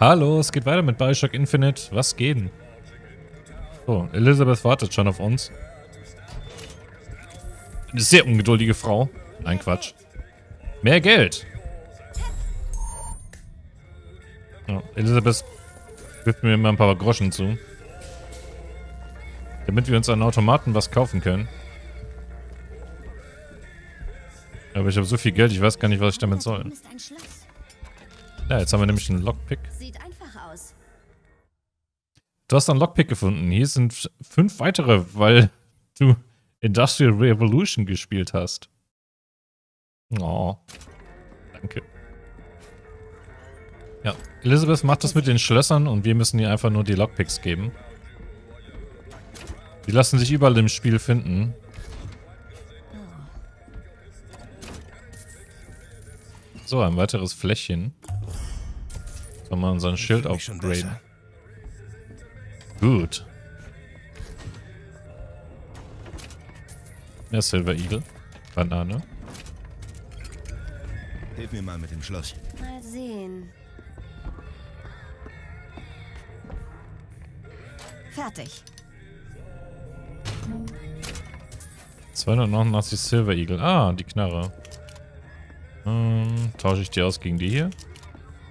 Hallo, es geht weiter mit Bioshock Infinite. Was geht? So, Elizabeth wartet schon auf uns. Eine sehr ungeduldige Frau. Nein, Quatsch. Mehr Geld. Ja, Elisabeth wirft mir immer ein paar Groschen zu. Damit wir uns an Automaten was kaufen können. Aber ich habe so viel Geld, ich weiß gar nicht, was ich damit soll. Ja, jetzt haben wir nämlich einen Lockpick. Du hast einen Lockpick gefunden. Hier sind fünf weitere, weil du Industrial Revolution gespielt hast. Oh. Danke. Ja, Elizabeth macht das mit den Schlössern und wir müssen ihr einfach nur die Lockpicks geben. Die lassen sich überall im Spiel finden. So, ein weiteres Fläschchen. Sollen wir unseren Schild upgraden. Gut. Ja, Silver Eagle. Banane. Hilf mir mal mit dem Schloss. Mal sehen. Fertig. 289 Silver Eagle. Ah, die Knarre. Ähm, tausche ich die aus gegen die hier?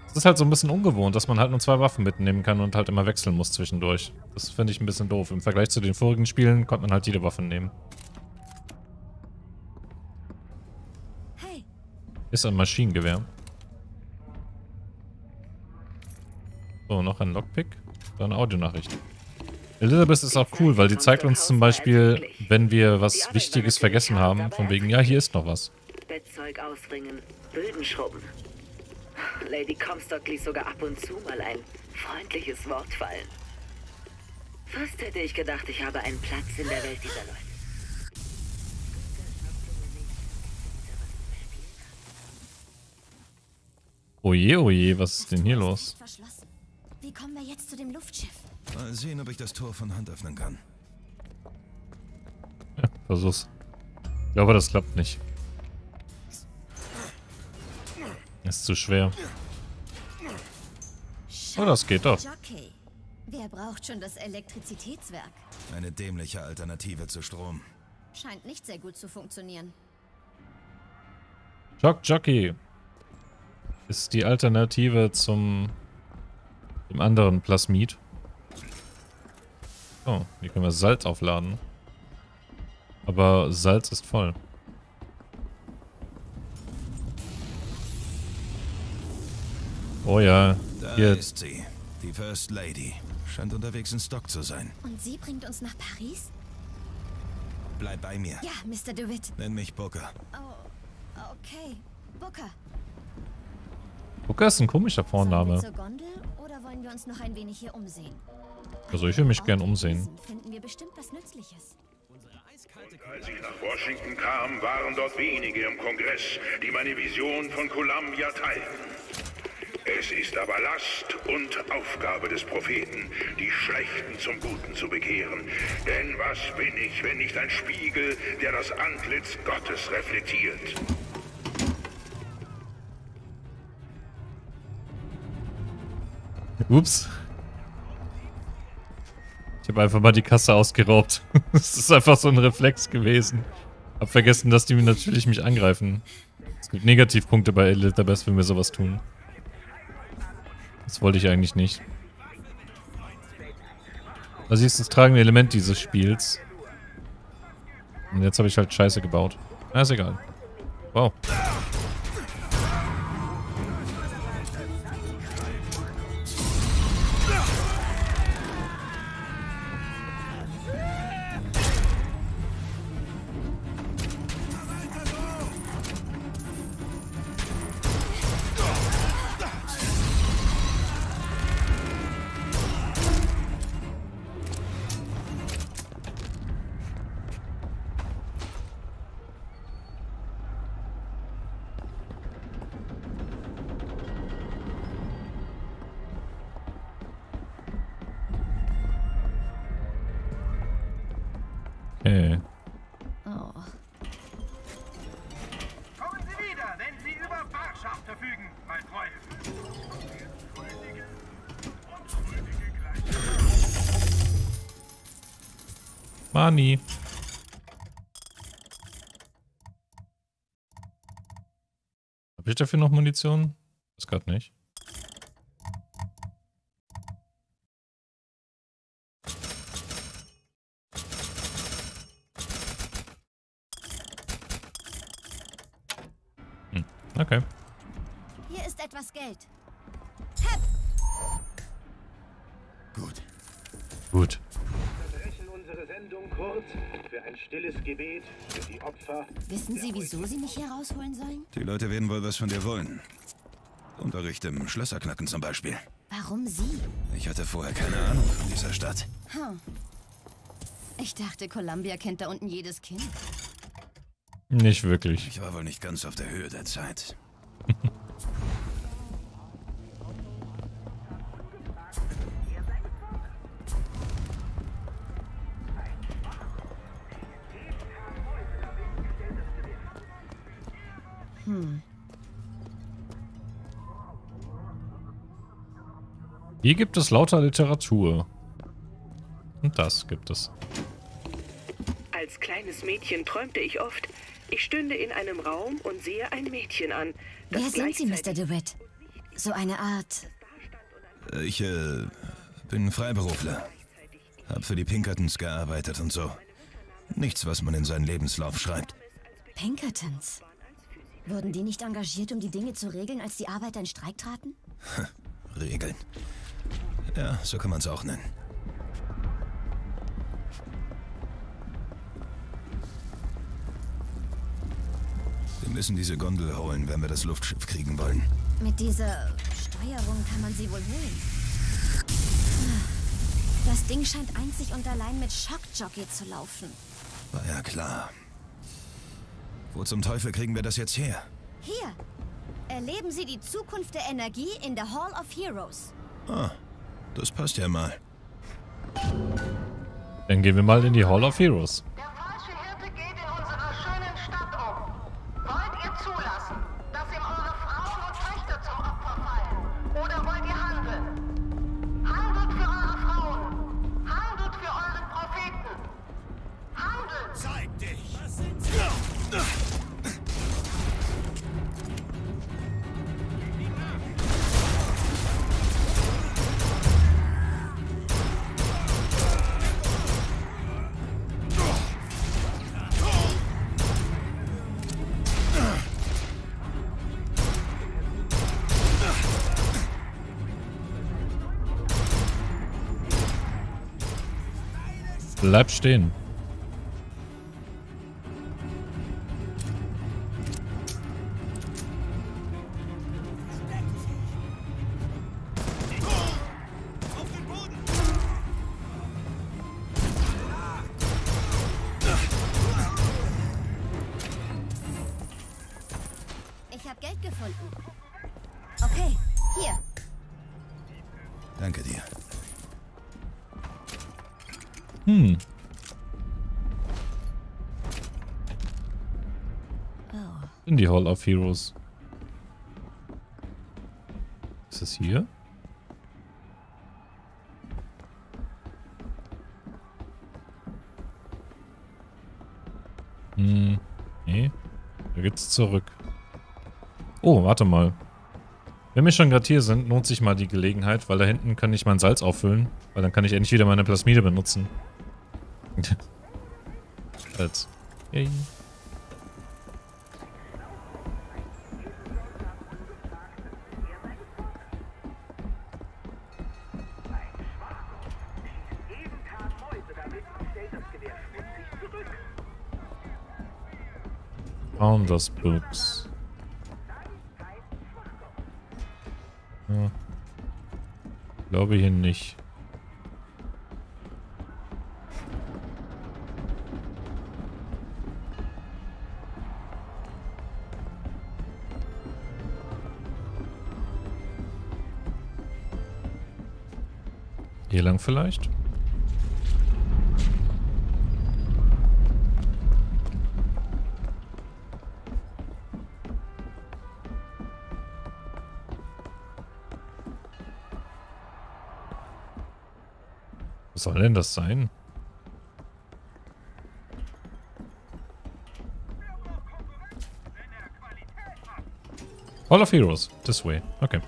Es ist halt so ein bisschen ungewohnt, dass man halt nur zwei Waffen mitnehmen kann und halt immer wechseln muss zwischendurch. Das finde ich ein bisschen doof. Im Vergleich zu den vorigen Spielen konnte man halt jede Waffe nehmen. Ist ein Maschinengewehr. So, noch ein Lockpick. Dann eine Audionachricht. Elisabeth ist auch cool, weil die zeigt uns zum Beispiel, wenn wir was Wichtiges vergessen haben, von wegen, ja, hier ist noch was. Bettzeug ausringen, Böden schrubben. Lady Comstock ließ sogar ab und zu mal ein freundliches Wort fallen. Fast hätte ich gedacht, ich habe einen Platz in der Welt dieser Leute. Oje, oje, was ist denn hier los? Wie kommen wir jetzt zu dem Luftschiff? Mal sehen, ob ich das Tor von Hand öffnen kann. Ja, versuch's. Ich glaube, das klappt nicht. Ist zu schwer. Oh, das geht doch. Wer braucht schon das Elektrizitätswerk? Eine dämliche Alternative zu Strom. Scheint nicht sehr gut zu funktionieren. Jock Jockey ist die Alternative zum dem anderen Plasmid. Oh, hier können wir Salz aufladen. Aber Salz ist voll. Oh ja. Da hier. ist sie. Die First Lady. Scheint unterwegs in Stock zu sein. Und sie bringt uns nach Paris? Bleib bei mir. Ja, Mr. DeWitt. Nenn mich Booker. Oh, okay. Booker. Booker ist ein komischer Vorname. Zur Gondel oder wollen wir uns noch ein wenig hier umsehen? Also ich will mich gern umsehen. Finden wir bestimmt was Nützliches. Als ich nach Washington kam, waren dort wenige im Kongress, die meine Vision von Columbia teilten. Es ist aber Last und Aufgabe des Propheten, die Schlechten zum Guten zu bekehren. Denn was bin ich, wenn nicht ein Spiegel, der das Antlitz Gottes reflektiert? Ups. Ich habe einfach mal die Kasse ausgeraubt. Das ist einfach so ein Reflex gewesen. Hab vergessen, dass die natürlich mich angreifen. Es gibt Negativpunkte bei Elizabeth, wenn wir sowas tun. Das wollte ich eigentlich nicht. Also sie ist das tragende Element dieses Spiels. Und jetzt habe ich halt Scheiße gebaut. Na, ist egal. Wow. Mani. Habe ich dafür noch Munition? Das gerade nicht. Hm, okay. Hier ist etwas Geld. Gut. Gut. unterbrechen unsere Sendung kurz für ein stilles Gebet für die Opfer. Wissen Sie, wieso Sie mich hier rausholen sollen? Die Leute werden wohl was von dir wollen. Unterricht im Schlösserknacken zum Beispiel. Warum Sie? Ich hatte vorher keine Ahnung von dieser Stadt. Hm. Ich dachte, Columbia kennt da unten jedes Kind. Nicht wirklich. Ich war wohl nicht ganz auf der Höhe der Zeit. Hier gibt es lauter Literatur. Und das gibt es. Als kleines Mädchen träumte ich oft, ich stünde in einem Raum und sehe ein Mädchen an. das Wer sind Sie, Mr. DeWitt? So eine Art... Ich, äh, bin Freiberufler. Hab für die Pinkertons gearbeitet und so. Nichts, was man in seinen Lebenslauf schreibt. Pinkertons. Wurden die nicht engagiert, um die Dinge zu regeln, als die Arbeiter in Streik traten? Regeln. Ja, so kann man es auch nennen. Wir müssen diese Gondel holen, wenn wir das Luftschiff kriegen wollen. Mit dieser Steuerung kann man sie wohl holen. Das Ding scheint einzig und allein mit Schockjockey zu laufen. War ja klar. Wo zum Teufel kriegen wir das jetzt her? Hier. Erleben Sie die Zukunft der Energie in der Hall of Heroes. Ah, das passt ja mal. Dann gehen wir mal in die Hall of Heroes. Bleib stehen. Heroes. Ist es hier? Hm. Nee. Da geht's zurück. Oh, warte mal. Wenn wir schon gerade hier sind, lohnt sich mal die Gelegenheit, weil da hinten kann ich mein Salz auffüllen. Weil dann kann ich endlich wieder meine Plasmide benutzen. Salz. Yay. Founders Books. Ja. Glaube hier nicht. Hier lang vielleicht? soll denn das sein? Hall of Heroes. This way. Okay.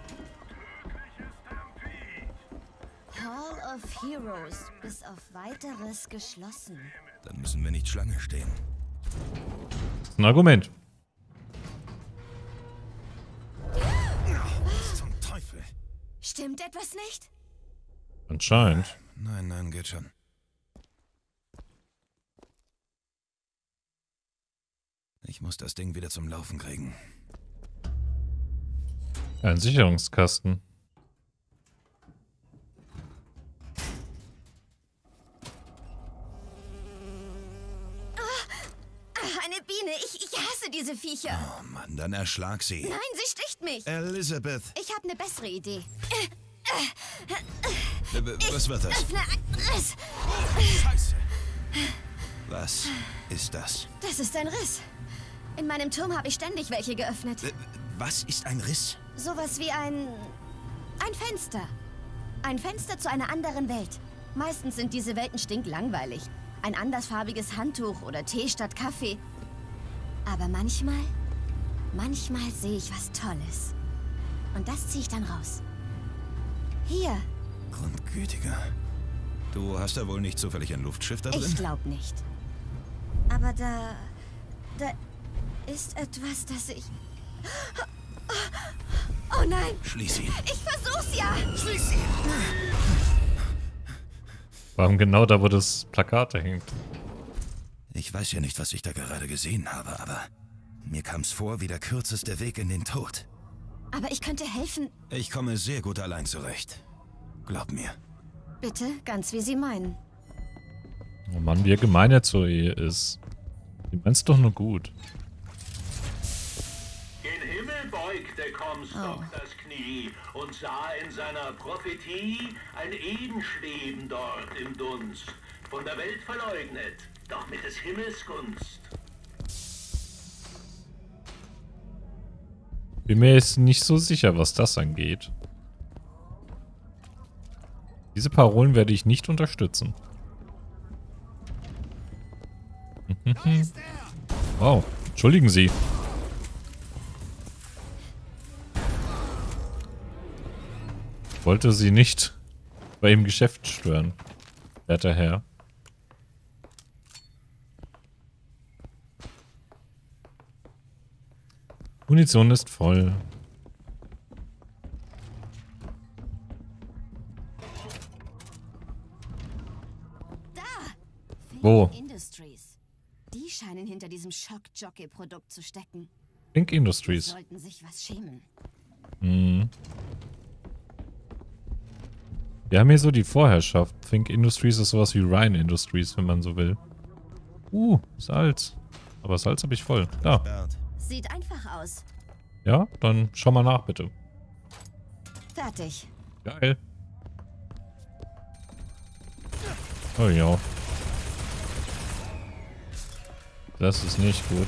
Hall of Heroes. Bis auf weiteres geschlossen. Dann müssen wir nicht Schlange stehen. Das ist ein Argument. Was zum Teufel? Stimmt etwas nicht? Anscheinend. Nein, nein, geht schon. Ich muss das Ding wieder zum Laufen kriegen. Ein Sicherungskasten. Ah, eine Biene. Ich, ich hasse diese Viecher. Oh Mann, dann erschlag sie. Nein, sie sticht mich. Elizabeth, Ich habe eine bessere Idee. Äh, was wird das? Öffne einen Riss. Scheiße. Was ist das? Das ist ein Riss. In meinem Turm habe ich ständig welche geöffnet. Äh, Was ist ein Riss? Sowas wie ein. ein Fenster. Ein Fenster zu einer anderen Welt. Meistens sind diese Welten stinklangweilig. Ein andersfarbiges Handtuch oder Tee statt Kaffee. Aber manchmal. manchmal sehe ich was Tolles. Und das ziehe ich dann raus. Hier. Grundgütiger. Du hast da wohl nicht zufällig ein Luftschiff da Ich drin? glaub nicht. Aber da. da ist etwas, das ich. Oh nein! Schließ ihn. Ich versuch's ja! Schließ ihn. Warum genau da, wo das Plakat hängt? Ich weiß ja nicht, was ich da gerade gesehen habe, aber mir kam's vor wie der kürzeste Weg in den Tod. Aber ich könnte helfen. Ich komme sehr gut allein zurecht. Glaub mir. Bitte, ganz wie Sie meinen. Oh Mann, wie gemein er zur Ehe ist. Die meinst doch nur gut. Gen Himmel beugte Comstock Oh. das Knie und sah in seiner Prophetie ein Eden schweben dort im Dunst, von der Welt verleugnet, doch mit des Himmels Gunst. Bin mir jetzt nicht so sicher, was das angeht. Diese Parolen werde ich nicht unterstützen. Wow, entschuldigen Sie. Ich wollte Sie nicht bei Ihrem Geschäft stören, werter Herr. Munition ist voll. Wo? Industries. Die scheinen hinter diesem Schock-Jockey-Produkt zu stecken. Pink Die Industries. sollten sich was schämen. Mhm. Wir haben hier so die Vorherrschaft. Think Industries ist sowas wie Ryan Industries, wenn man so will. Uh, Salz. Aber Salz habe ich voll. Da. Sieht einfach aus. Ja, dann schau mal nach, bitte. Fertig. Geil. Oh ja. Das ist nicht gut.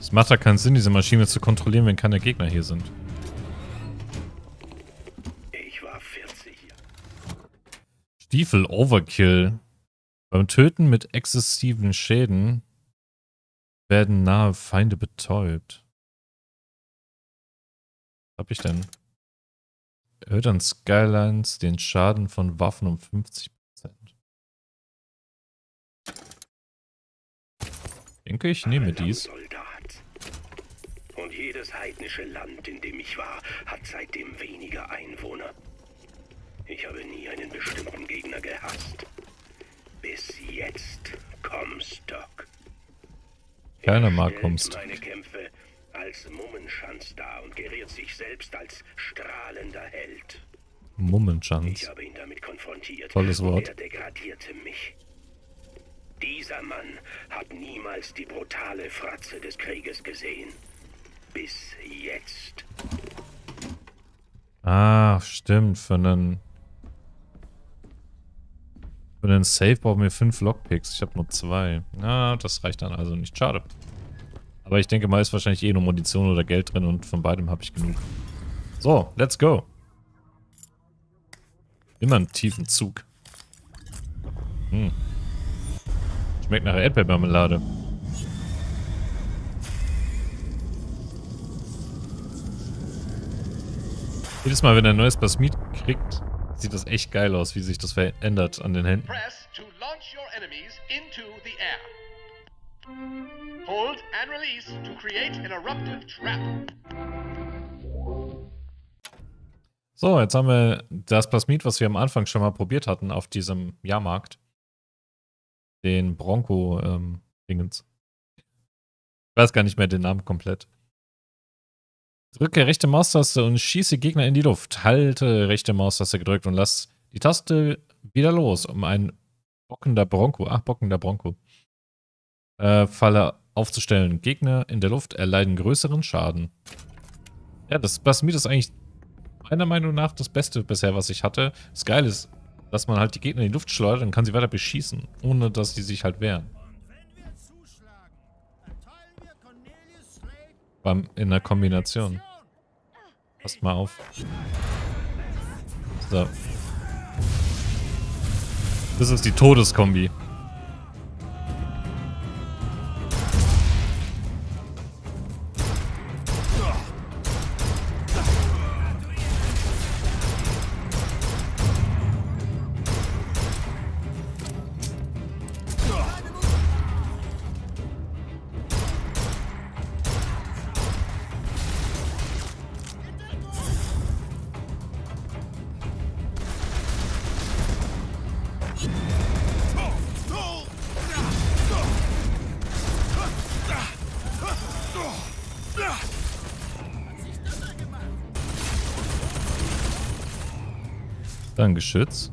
Es macht ja keinen Sinn, diese Maschine zu kontrollieren, wenn keine Gegner hier sind. Stiefel Overkill. Beim Töten mit exzessiven Schäden werden nahe Feinde betäubt. Was hab ich denn? Erhöht an Skylines den Schaden von Waffen um 50%. Denke ich, nehme dies. Und jedes heidnische Land, in dem ich war, hat seitdem weniger Einwohner. Ich habe nie einen bestimmten Gegner gehasst. Bis jetzt, Comstock. Keiner Er mag Comstock. meine Kämpfe als Mummenschanz dar und geriert sich selbst als strahlender Held. Ich Mummenschanz. habe ihn damit konfrontiert. Tolles Wort. Er degradierte mich. Dieser Mann hat niemals die brutale Fratze des Krieges gesehen. Bis jetzt. Ah, stimmt, für einen Für den Safe brauchen wir fünf Lockpicks. Ich habe nur zwei. Na, das reicht dann also nicht. Schade. Aber ich denke mal, ist wahrscheinlich eh nur Munition oder Geld drin und von beidem habe ich genug. So, let's go. Immer einen tiefen Zug. Hm. Schmeckt nach Erdbeermarmelade. Jedes Mal, wenn er ein neues Plasmid kriegt, sieht das echt geil aus, wie sich das verändert an den Händen. Press to launch your enemies into the air. Hold and release to create an eruptive trap. So, jetzt haben wir das Plasmid, was wir am Anfang schon mal probiert hatten auf diesem Jahrmarkt. Den Bronco-Dingens. Ähm, ich weiß gar nicht mehr den Namen komplett. Drücke rechte Maustaste und schieße Gegner in die Luft. Halte rechte Maustaste gedrückt und lass die Taste wieder los, um einen bockender Bronco, ach, bockender Bronco, äh, Falle aufzustellen. Gegner in der Luft erleiden größeren Schaden. Ja, das Plasmid ist eigentlich meiner Meinung nach das Beste bisher, was ich hatte. Das Geile ist, dass man halt die Gegner in die Luft schleudert und kann sie weiter beschießen, ohne dass sie sich halt wehren. Beim, in der Kombination. Passt mal auf. So. Das ist die Todeskombi. Geschütz.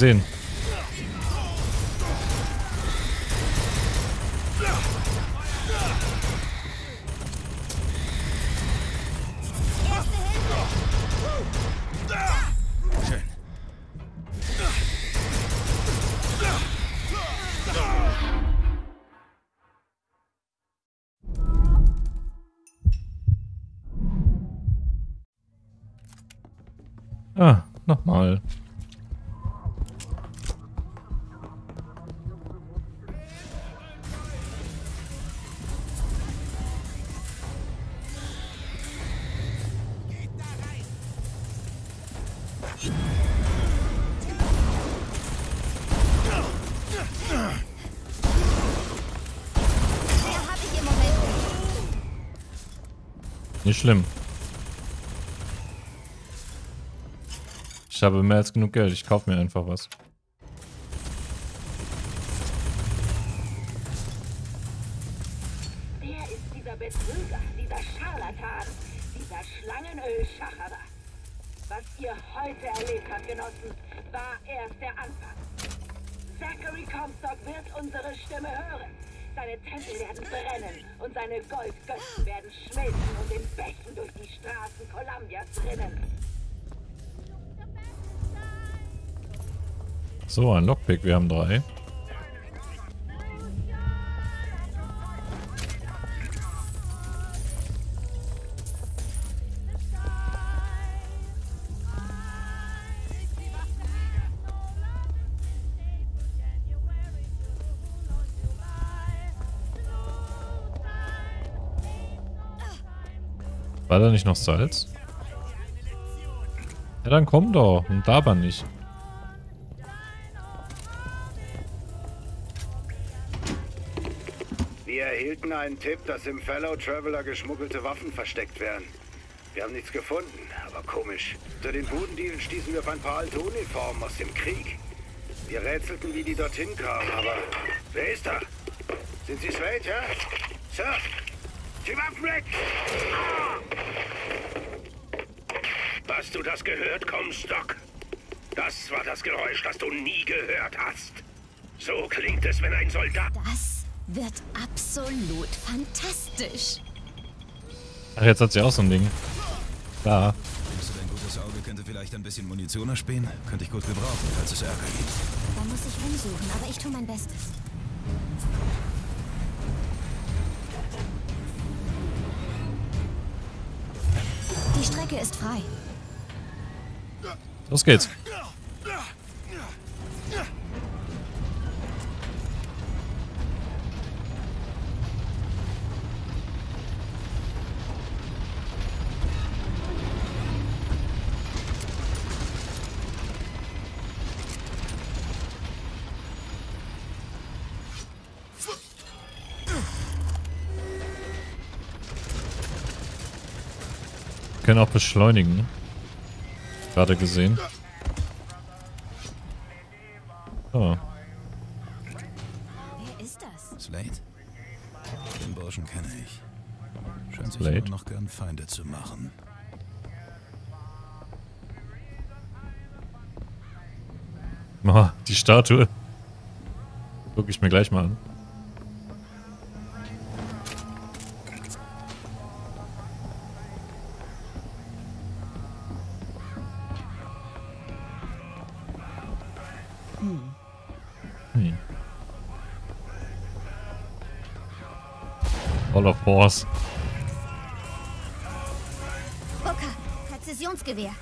Gesehen. Nicht schlimm. Ich habe mehr als genug Geld. Ich kaufe mir einfach was. Haben drei. War da nicht noch Salz? Ja, dann komm doch. Und da aber nicht. Tipp, dass im Fellow Traveler geschmuggelte Waffen versteckt wären. Wir haben nichts gefunden, aber komisch. Unter den Bodendielen stießen wir auf ein paar alte Uniformen aus dem Krieg. Wir rätselten, wie die dorthin kamen, aber... Wer ist da? Sind Sie Slade, ja? Sir? Die Waffen weg! Hast du das gehört, Comstock? Das war das Geräusch, das du nie gehört hast. So klingt es, wenn ein Soldat... Das wird absolut fantastisch. Ach, jetzt hat sie auch so ein Ding. Da. Denkst du, dein gutes Auge könnte vielleicht ein bisschen Munition erspähen? Könnte ich gut gebrauchen, falls es Ärger gibt. Da muss ich rumsuchen, aber ich tue mein Bestes. Die Strecke ist frei. Los geht's. Können auch beschleunigen. Gerade gesehen. Oh. Wer ist das? Slade? Den Burschen kenne ich. Scheint sich Slade? immer noch gern Feinde zu machen. Oh, die Statue. Guck ich mir gleich mal an. Of Force. Booker, Präzisionsgewehr.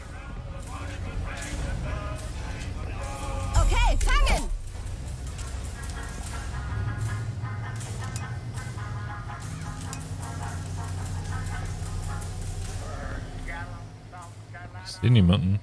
Okay, fangen! Ich sehe niemanden.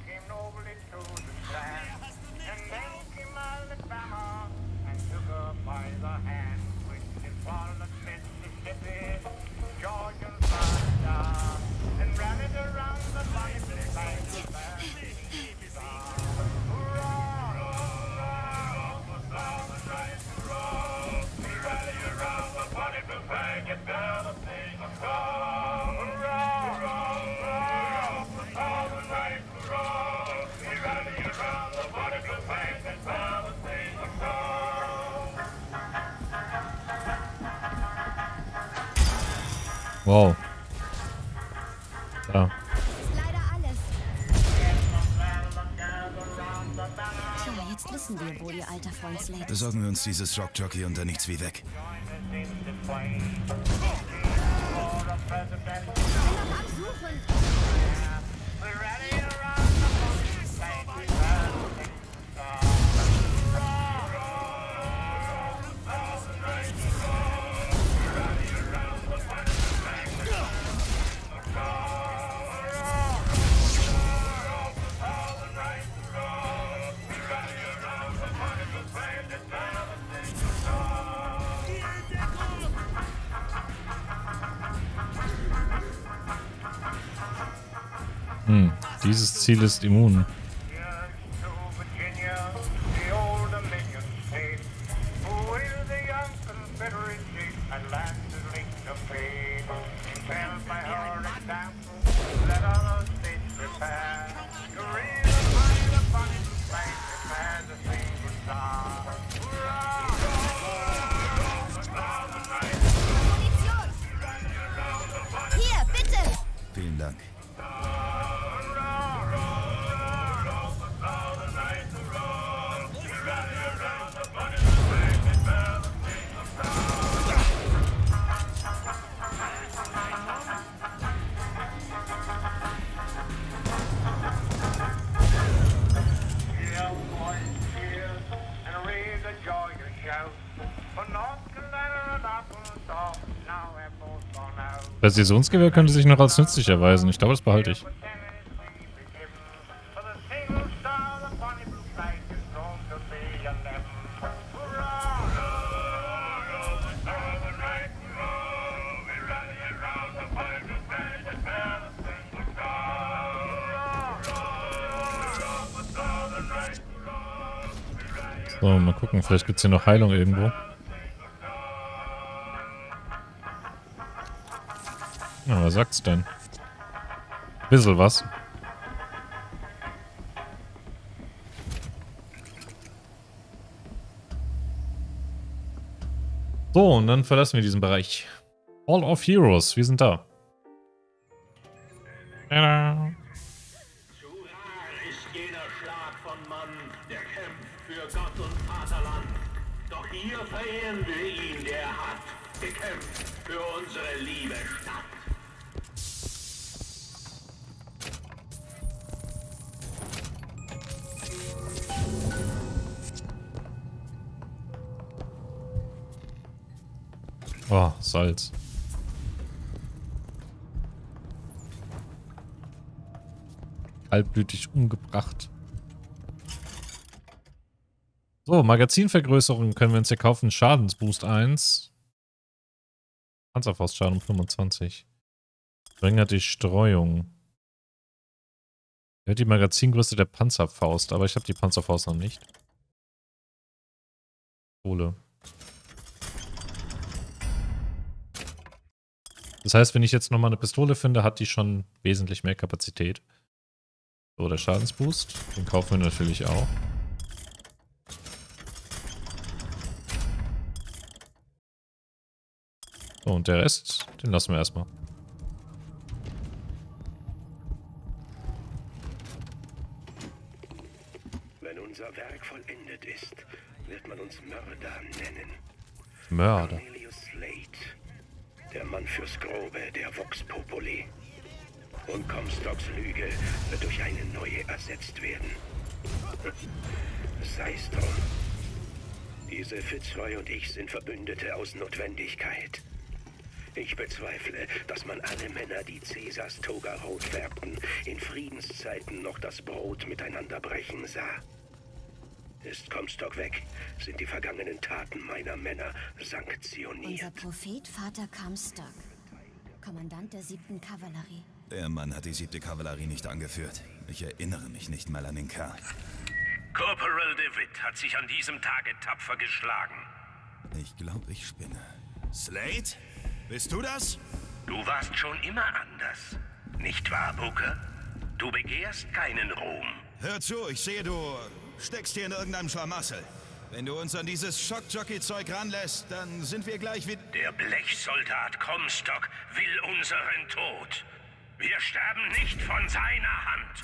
Wow. Ja. Leider alles. Tja, jetzt wissen wir, wo ihr alter Freund Slade ist. Besorgen wir uns dieses Rockjockey unter nichts wie weg. Ziel ist immun. Präzisionsgewehr könnte sich noch als nützlich erweisen. Ich glaube, das behalte ich. So, mal gucken. Vielleicht gibt es hier noch Heilung irgendwo. Sagt's denn? Bissel was. So, und dann verlassen wir diesen Bereich. All of Heroes, wir sind da. Tada. Verehren wir ihn, der hat gekämpft für unsere liebe Oh, Salz. Kaltblütig umgebracht. So, Magazinvergrößerung können wir uns hier kaufen. Schadensboost 1. Panzerfaustschaden um 25. Verringert die Streuung. Erhöht die Magazingröße der Panzerfaust, aber ich habe die Panzerfaust noch nicht. Kohle. Das heißt, wenn ich jetzt nochmal eine Pistole finde, hat die schon wesentlich mehr Kapazität. So, der Schadensboost. Den kaufen wir natürlich auch. So, und der Rest, den lassen wir erstmal. Wenn unser Werk vollendet ist, wird man uns Mörder nennen. Mörder. Der Mann fürs Grobe, der Vox Populi. Und Comstocks Lüge wird durch eine neue ersetzt werden. Sei's drum. Diese Fitzroy und ich sind Verbündete aus Notwendigkeit. Ich bezweifle, dass man alle Männer, die Cäsars Toga rot färbten, in Friedenszeiten noch das Brot miteinander brechen sah. Ist Comstock weg, sind die vergangenen Taten meiner Männer Unser sanktioniert. Prophet Vater Comstock. Kommandant der siebten Kavallerie. Der Mann hat die siebte Kavallerie nicht angeführt. Ich erinnere mich nicht mal an den Kerl. Corporal DeWitt hat sich an diesem Tage tapfer geschlagen. Ich glaube, ich spinne. Slate? Bist du das? Du warst schon immer anders. Nicht wahr, Booker? Du begehrst keinen Ruhm. Hör zu, ich sehe, du steckst hier in irgendeinem Schlamassel. Wenn du uns an dieses Schockjockey-Zeug ranlässt, dann sind wir gleich wieder... Der Blechsoldat Comstock will unseren Tod. Wir sterben nicht von seiner Hand.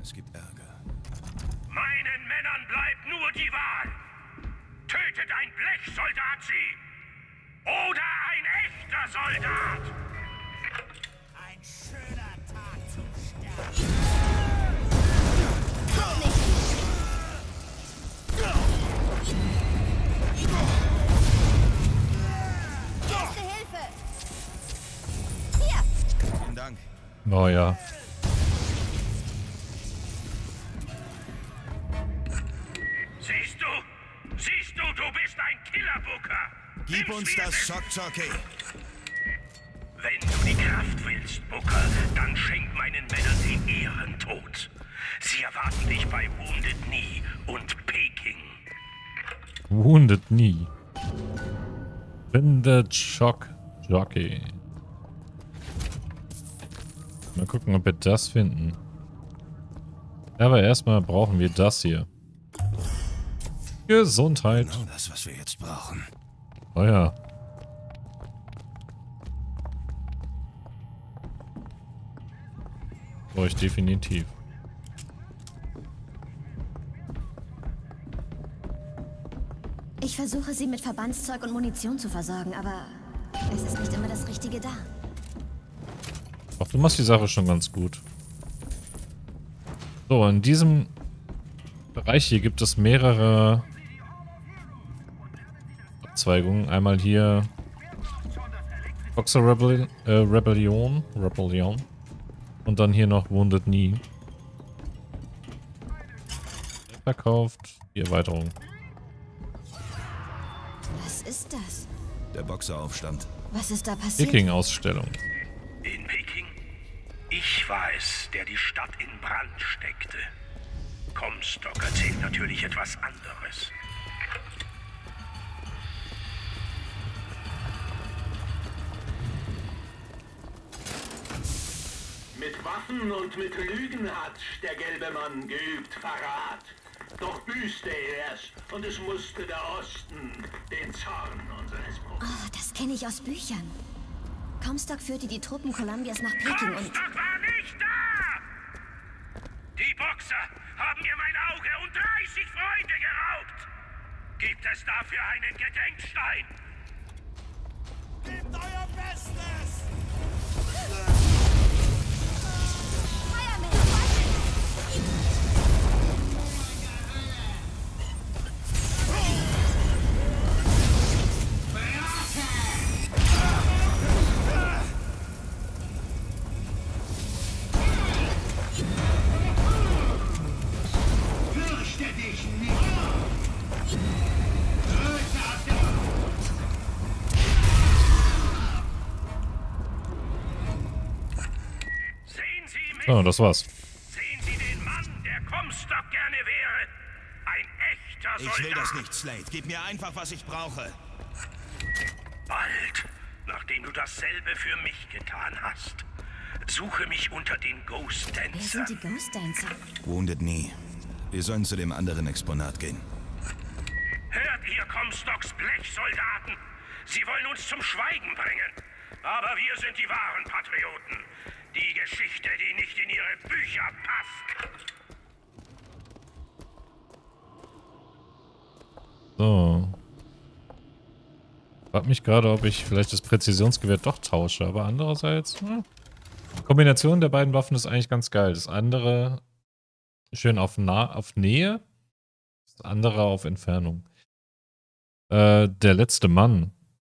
Es gibt Ärger. Meinen Männern bleibt nur die Wahl. Tötet ein Blechsoldat sie. Oder ein echter Soldat. Ein schöner Tag zum Sterben. Dank. Oh. Siehst du? Siehst du, du bist ein Killer, Booker. Gib Nimm's, uns das. Schockjockey. Wenn du die Kraft willst, Booker, dann schenk meinen Männern den Ehrentod. Sie erwarten dich bei Wounded Knee und Peking. Wounded Knee. Findet Shock Jockey. Mal gucken, ob wir das finden. Aber erstmal brauchen wir das hier. Gesundheit. Genau das, was wir jetzt brauchen. Oh ja. Brauche ich definitiv. Ich versuche sie mit Verbandszeug und Munition zu versorgen, aber es ist nicht immer das Richtige da. Ach, du machst die Sache schon ganz gut. So, in diesem Bereich hier gibt es mehrere Abzweigungen. Einmal hier Boxer Rebel äh, Rebellion, Rebellion. Und dann hier noch Wounded Knee. Verkauft. Die Erweiterung. Was ist das? Der Boxeraufstand. Was ist da passiert? Viking-Ausstellung. Ich war es, der die Stadt in Brand steckte. Comstock erzählt natürlich etwas anderes. Mit Waffen und mit Lügen hat der gelbe Mann geübt Verrat. Doch büßte er es und es musste der Osten den Zorn unseres Bruders. Oh, das kenne ich aus Büchern. Comstock führte die Truppen Columbias nach Peking und... Comstock war nicht da! Boxer haben mir mein Auge und 30 Freunde geraubt! Gibt es dafür einen Gedenkstein? Gebt euer Bestes! So, das war's. Sehen Sie den Mann, der Comstock gerne wäre? Ein echter Soldat. Ich will das nicht, Slade. Gib mir einfach, was ich brauche. Bald, nachdem du dasselbe für mich getan hast. Suche mich unter den Ghost Wer Dancer. sind die Ghost Dancer? Wounded Knee. Wir sollen zu dem anderen Exponat gehen. Hört ihr Comstocks Blechsoldaten? Sie wollen uns zum Schweigen bringen. Aber wir sind die wahren Patrioten. Die Geschichte, die nicht in ihre Bücher passt. So. Frag mich gerade, ob ich vielleicht das Präzisionsgewehr doch tausche, aber andererseits, hm. Kombination der beiden Waffen ist eigentlich ganz geil. Das andere schön auf, nah auf Nähe, das andere auf Entfernung. Äh, der letzte Mann.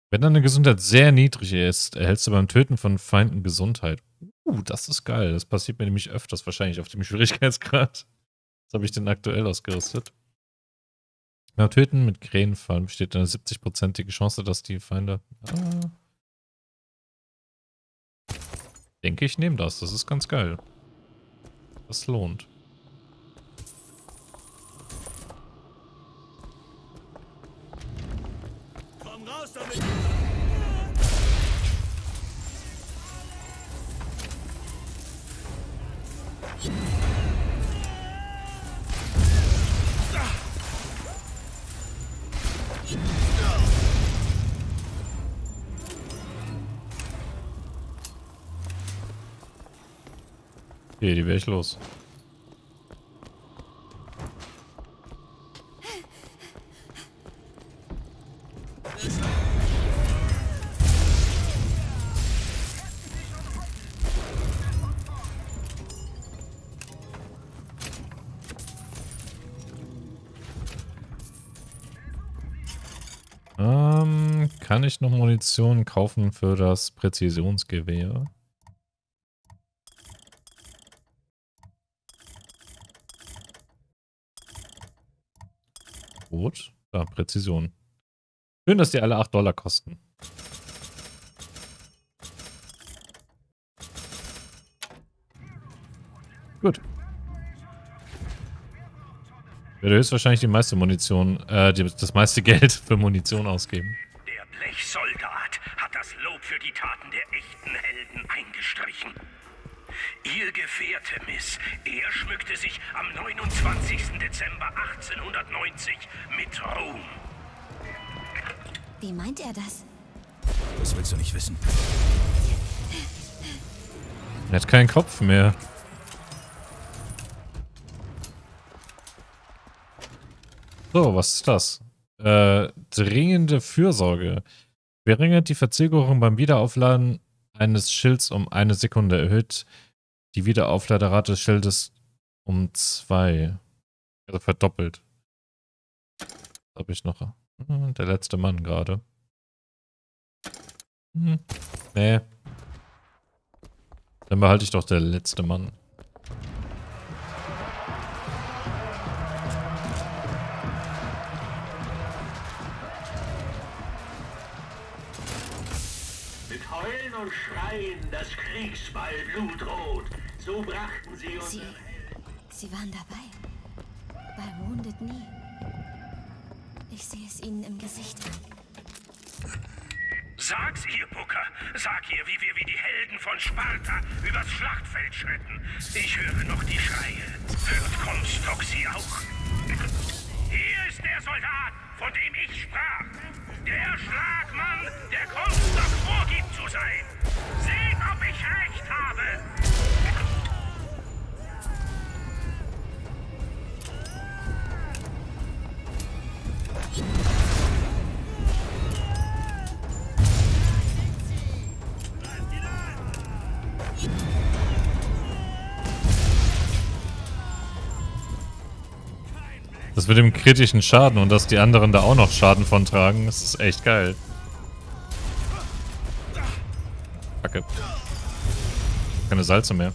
Wenn deine Gesundheit sehr niedrig ist, erhältst du beim Töten von Feinden Gesundheit. Uh, das ist geil. Das passiert mir nämlich öfters wahrscheinlich auf dem Schwierigkeitsgrad. Jetzt habe ich den aktuell ausgerüstet. Beim Töten mit Krähenfallen besteht eine 70-prozentige Chance, dass die Feinde. Ah. Denke ich, nehme das. Das ist ganz geil. Das lohnt. Okay, die wäre ich los. Ähm, kann ich noch Munition kaufen für das Präzisionsgewehr? Gut. Da, Präzision. Schön, dass die alle 8 Dollar kosten. Gut. Ich werde höchstwahrscheinlich die meiste Munition, äh, das meiste Geld für Munition ausgeben. Ihr Gefährte, Miss, er schmückte sich am 29. Dezember 1890 mit Ruhm. Wie meint er das? Das willst du nicht wissen. Er hat keinen Kopf mehr. So, was ist das? Äh, dringende Fürsorge. Verringert die Verzögerung beim Wiederaufladen eines Schilds um eine Sekunde. Erhöht die Wiederaufladerate des Schildes um zwei. Also verdoppelt. Habe ich noch. Hm, Der letzte Mann gerade. Hm. Nee. Dann behalte ich doch der letzte Mann. Kriegsball blutrot. So brachten sie uns. Sie, sie waren dabei. bei Wounded Knee. Ich sehe es ihnen im Gesicht an. Sag's ihr, Booker. Sag ihr, wie wir wie die Helden von Sparta übers Schlachtfeld schritten. Ich höre noch die Schreie. Hört Comstock sie auch? Hier ist der Soldat, von dem ich sprach. Der Schlagmann, der Comstock vorgibt zu sein. Seht, ob ich recht habe. Das mit dem kritischen Schaden und dass die anderen da auch noch Schaden von tragen, das ist echt geil. Kacke. Keine Salze mehr.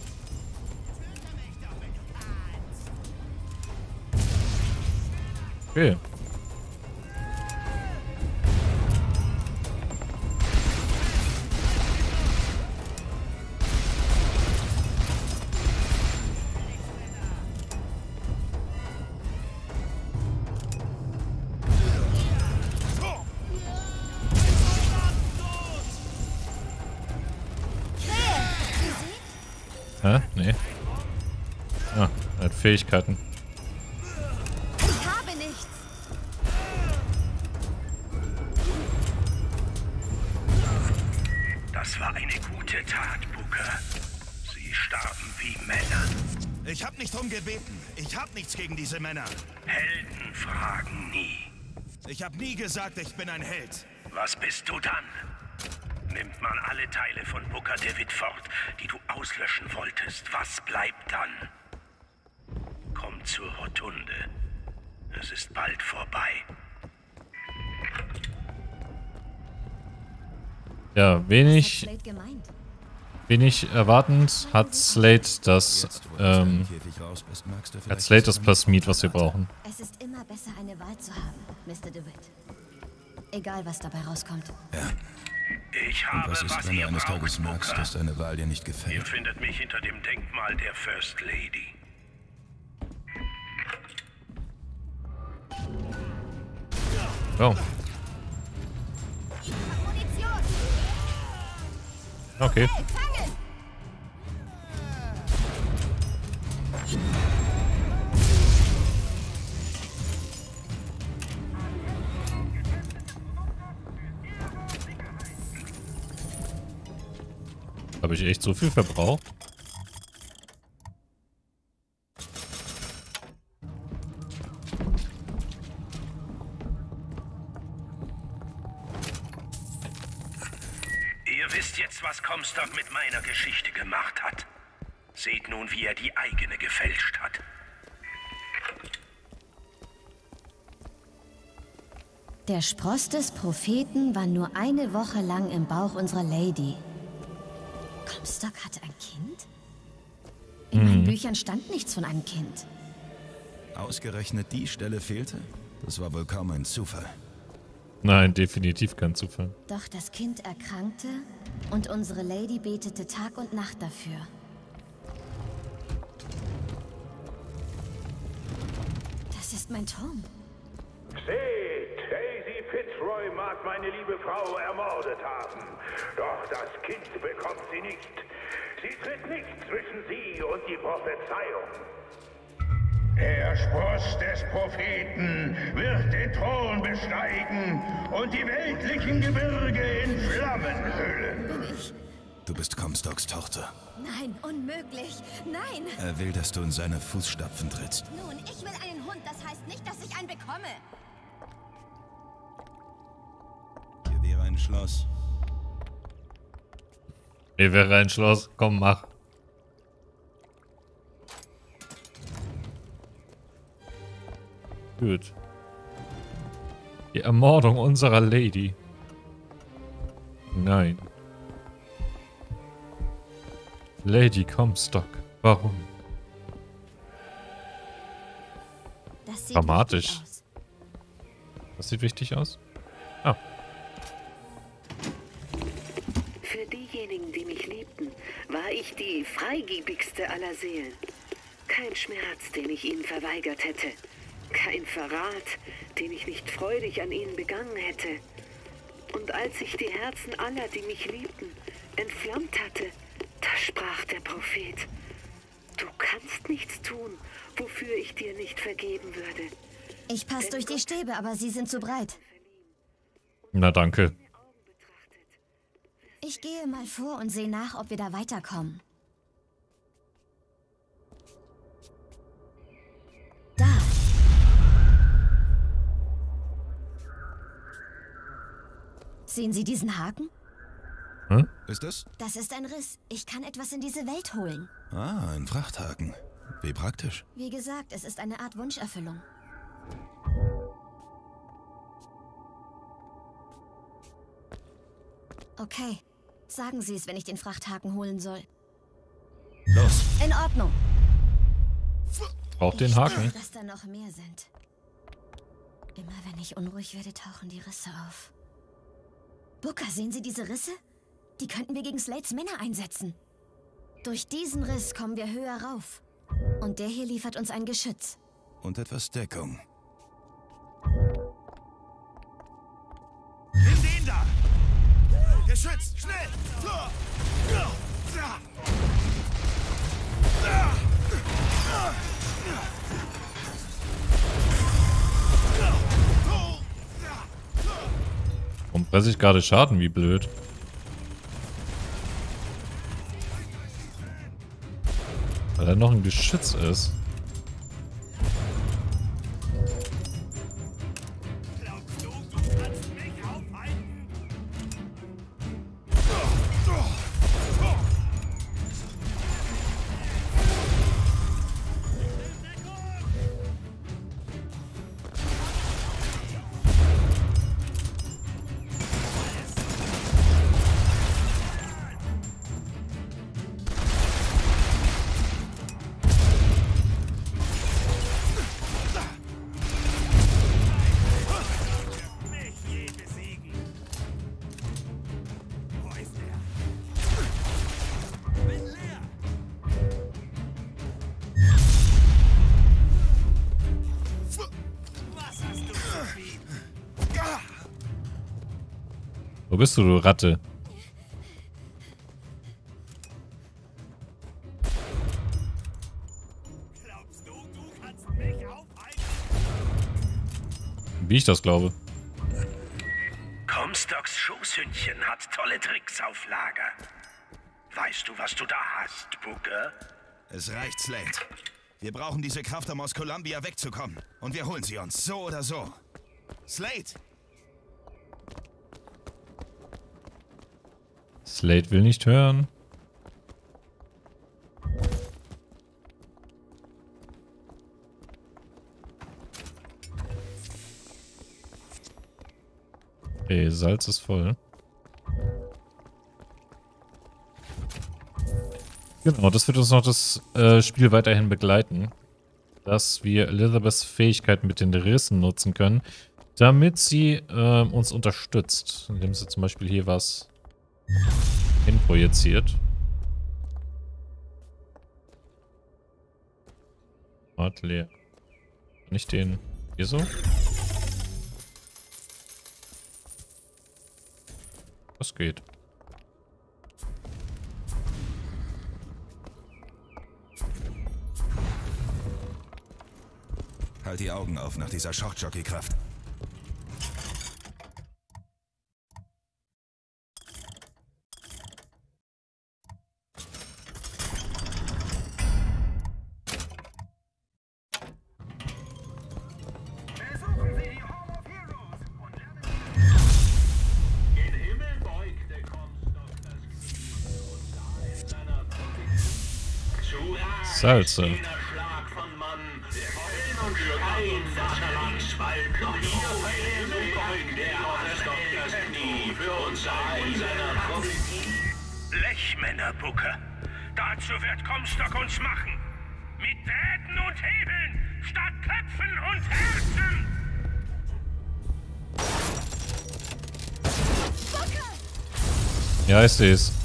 Okay. Fähigkeiten. Ich habe nichts. Das war eine gute Tat, Booker. Sie starben wie Männer. Ich hab nicht drum gebeten. Ich hab nichts gegen diese Männer. Helden fragen nie. Ich hab nie gesagt, ich bin ein Held. Was bist du dann? Nimmt man alle Teile von Booker David fort, die du auslöschen wolltest, was bleibt dann? Zur Rotunde. Es ist bald vorbei. Ja, wenig, wenig erwartend hat Slate das, ähm, hat Slate das Plasmid, was wir brauchen. Es ist immer besser, eine Wahl zu haben, Mr. DeWitt. Egal, was dabei rauskommt. Ich Und habe, was ist, wenn du ihr eines Tages merkst, dass deine Wahl dir nicht Ihr gefällt? findet mich hinter dem Denkmal der First Lady. Oh, okay. Habe ich echt so viel verbraucht? Der Spross des Propheten war nur eine Woche lang im Bauch unserer Lady. Comstock hatte ein Kind? In meinen Büchern stand nichts von einem Kind. Ausgerechnet die Stelle fehlte? Das war wohl kaum ein Zufall. Nein, definitiv kein Zufall. Doch das Kind erkrankte und unsere Lady betete Tag und Nacht dafür. Das ist mein Turm. Daisy Fitzroy mag meine liebe Frau ermordet haben. Doch das Kind bekommt sie nicht. Sie tritt nicht zwischen sie und die Prophezeiung. Der Spross des Propheten wird den Thron besteigen und die weltlichen Gebirge in Flammen hüllen. Bin ich? Du bist Comstocks Tochter. Nein, unmöglich. Nein. Er will, dass du in seine Fußstapfen trittst. Nun, ich will einen Hund. Das heißt nicht, dass ich einen bekomme. Ein Schloss. Hier wäre ein Schloss. Komm, mach. Gut. Die Ermordung unserer Lady. Nein. Lady Comstock. Warum? Das sieht Dramatisch. wichtig aus. Das sieht wichtig aus. Freigebigste aller Seelen. Kein Schmerz, den ich ihnen verweigert hätte. Kein Verrat, den ich nicht freudig an ihnen begangen hätte. Und als ich die Herzen aller, die mich liebten, entflammt hatte, da sprach der Prophet, du kannst nichts tun, wofür ich dir nicht vergeben würde. Ich passe durch die Stäbe, aber sie sind zu breit. Na danke. Ich gehe mal vor und sehe nach, ob wir da weiterkommen. Sehen Sie diesen Haken? Hm? Ist es? Das ist ein Riss. Ich kann etwas in diese Welt holen. Ah, ein Frachthaken. Wie praktisch. Wie gesagt, es ist eine Art Wunscherfüllung. Okay. Sagen Sie es, wenn ich den Frachthaken holen soll. Los. In Ordnung. Braucht den Ich Haken. spüre, dass da noch mehr sind. Immer wenn ich unruhig werde, tauchen die Risse auf. Booker, sehen Sie diese Risse? Die könnten wir gegen Slates Männer einsetzen. Durch diesen Riss kommen wir höher rauf. Und der hier liefert uns ein Geschütz. Und etwas Deckung. Nimm den da! Geschützt! Schnell! Warum presse ich gerade Schaden? Wie blöd. Weil da noch ein Geschütz ist. Wo bist du, du Ratte? Glaubst du, du kannst mich aufhalten? Wie ich das glaube. Comstocks Schoßhündchen hat tolle Tricks auf Lager. Weißt du, was du da hast, Booker? Es reicht, Slate. Wir brauchen diese Kraft, um aus Columbia wegzukommen. Und wir holen sie uns, so oder so. Slate! Slate will nicht hören. Okay, Salz ist voll. Genau, das wird uns noch das äh, Spiel weiterhin begleiten. Dass wir Elizabeths Fähigkeit mit den Rissen nutzen können, damit sie äh, uns unterstützt. Indem sie zum Beispiel hier was hinprojiziert. Ort leer. Nicht den hier so? Das geht. Halt die Augen auf nach dieser Shockjockey-Kraft. Blechmänner, Booker. Dazu wird Comstock uns machen. Mit Drähten und Hebeln, statt Köpfen und Herzen. Ja, ich sehe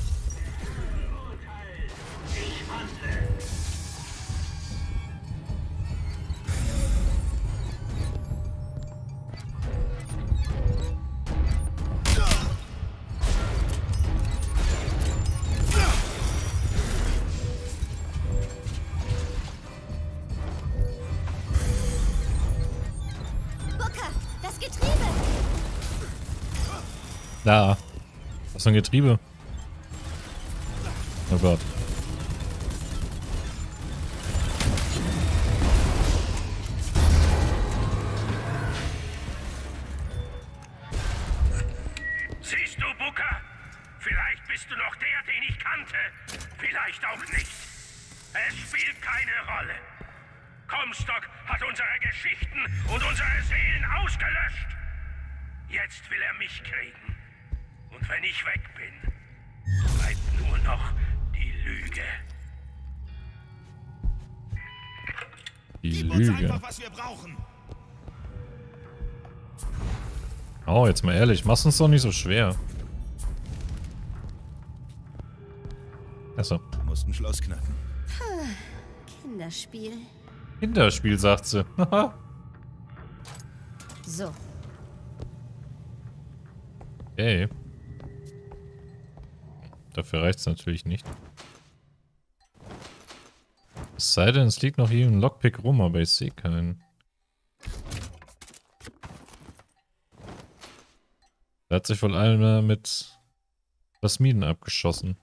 Da. Was für ein Getriebe? Oh Gott. Jetzt mal ehrlich, mach's uns doch nicht so schwer. Achso. Du musst ein Schloss knacken. Kinderspiel. Kinderspiel, sagt sie. Haha. So, okay. Dafür reicht's natürlich nicht. Es sei denn, es liegt noch hier ein Lockpick rum, aber ich sehe keinen. Da hat sich wohl einer mit Plasmiden abgeschossen.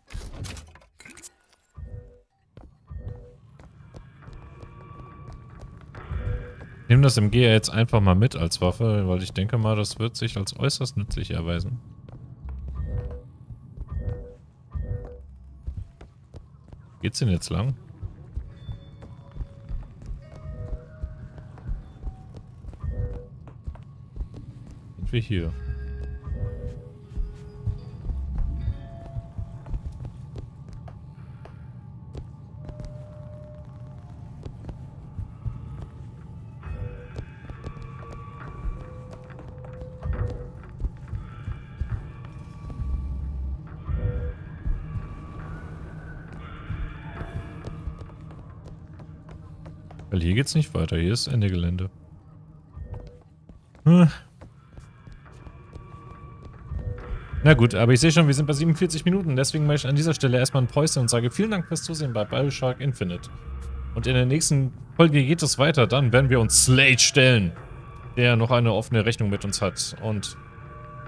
Ich nehme das MG ja jetzt einfach mal mit als Waffe, weil ich denke mal, das wird sich als äußerst nützlich erweisen. Geht's denn jetzt lang? Sind wir hier? Geht's nicht weiter. Hier ist Ende Gelände. Hm. Na gut, aber ich sehe schon, wir sind bei 47 Minuten. Deswegen mache ich an dieser Stelle erstmal ein Päuschen und sage vielen Dank fürs Zusehen bei Bioshock Infinite. Und in der nächsten Folge geht es weiter. Dann werden wir uns Slade stellen, der noch eine offene Rechnung mit uns hat. Und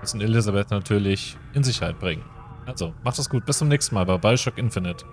müssen Elisabeth natürlich in Sicherheit bringen. Also, macht es gut. Bis zum nächsten Mal bei Bioshock Infinite.